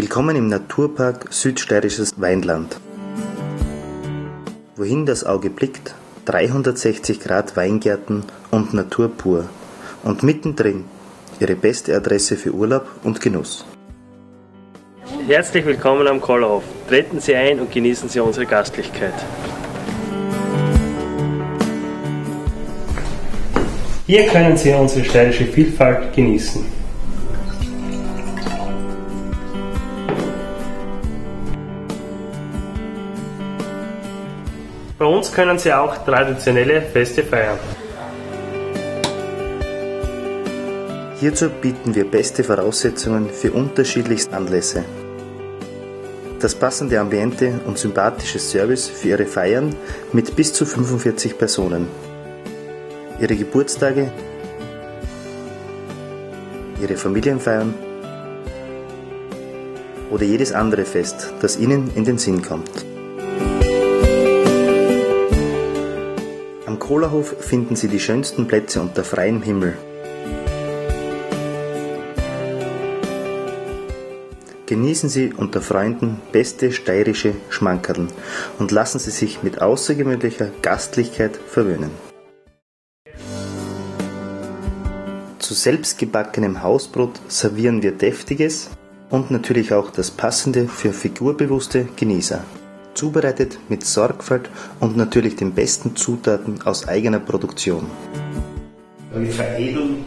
Willkommen im Naturpark Südsteirisches Weinland. Wohin das Auge blickt, 360 Grad Weingärten und Natur pur. Und mittendrin Ihre beste Adresse für Urlaub und Genuss. Herzlich willkommen am Kollerhof. Treten Sie ein und genießen Sie unsere Gastlichkeit. Hier können Sie unsere steirische Vielfalt genießen. Bei uns können Sie auch traditionelle Feste feiern. Hierzu bieten wir beste Voraussetzungen für unterschiedlichste Anlässe. Das passende Ambiente und sympathische Service für Ihre Feiern mit bis zu 45 Personen. Ihre Geburtstage, Ihre Familienfeiern oder jedes andere Fest, das Ihnen in den Sinn kommt. Am Kohlerhof finden Sie die schönsten Plätze unter freiem Himmel. Genießen Sie unter Freunden beste steirische Schmankerln und lassen Sie sich mit außergewöhnlicher Gastlichkeit verwöhnen. Zu selbstgebackenem Hausbrot servieren wir deftiges und natürlich auch das passende für figurbewusste Genießer. Zubereitet mit Sorgfalt und natürlich den besten Zutaten aus eigener Produktion. Wir veredeln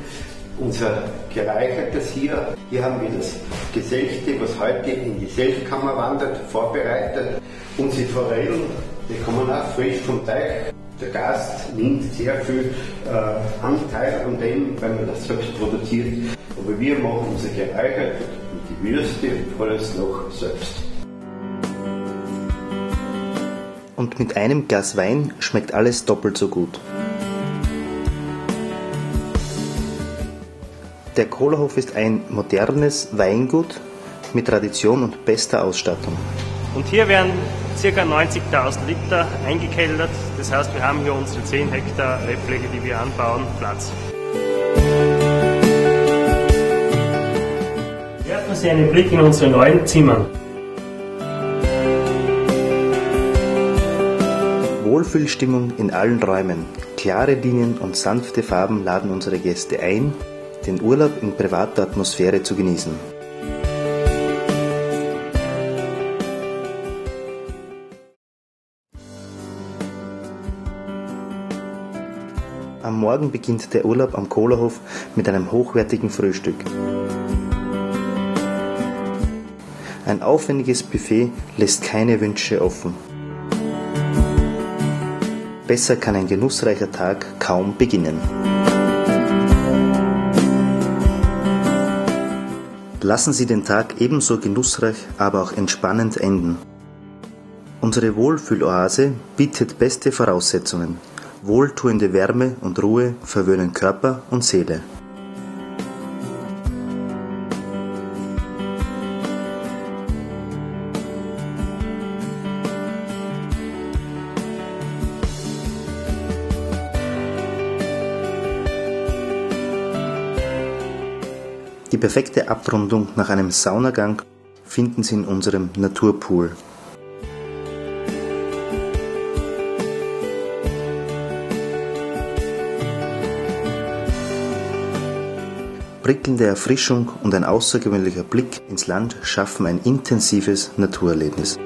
unser Gereichertes hier. Hier haben wir das Geselchte, was heute in die Selfkammer wandert, vorbereitet. Unsere Forellen, die kommen auch frisch vom Teich. Der Gast nimmt sehr viel äh, Anteil an dem, weil man das selbst produziert. Aber wir machen unser Gereichert und die Würste und alles noch selbst. Und mit einem Glas Wein schmeckt alles doppelt so gut. Der Kohlerhof ist ein modernes Weingut mit Tradition und bester Ausstattung. Und hier werden ca. 90.000 Liter eingekeltert. Das heißt, wir haben hier unsere 10 Hektar Rebfläche, die wir anbauen, Platz. Werfen Sie einen Blick in unsere neuen Zimmer. Wohlfühlstimmung in allen Räumen. Klare Linien und sanfte Farben laden unsere Gäste ein, den Urlaub in privater Atmosphäre zu genießen. Am Morgen beginnt der Urlaub am Kohlerhof mit einem hochwertigen Frühstück. Ein aufwendiges Buffet lässt keine Wünsche offen. Besser kann ein genussreicher Tag kaum beginnen. Lassen Sie den Tag ebenso genussreich, aber auch entspannend enden. Unsere Wohlfühloase bietet beste Voraussetzungen. Wohltuende Wärme und Ruhe verwöhnen Körper und Seele. Die perfekte Abrundung nach einem Saunagang finden Sie in unserem Naturpool. Prickelnde Erfrischung und ein außergewöhnlicher Blick ins Land schaffen ein intensives Naturerlebnis.